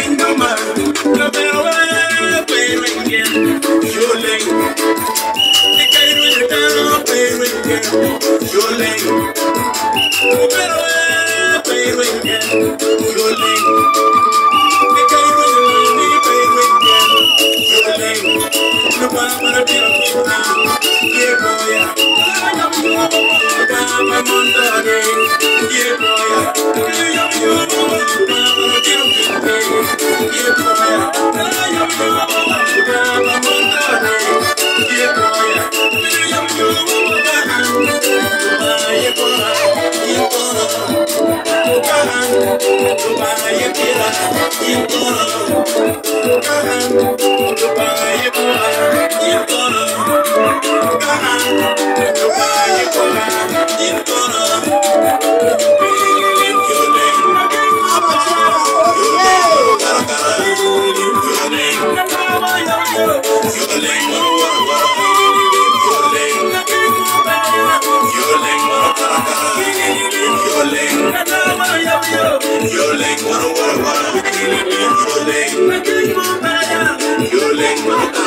vengo mal, no me va, pero entiendo, yo le te caigo en el carro, pero entiendo, yo le no me va, pero entiendo, yo le te caigo en el mani, pero entiendo, yo le no va para ti la fiesta, que voy a, que voy a, que voy a, que voy a, You're the one. feeling, King.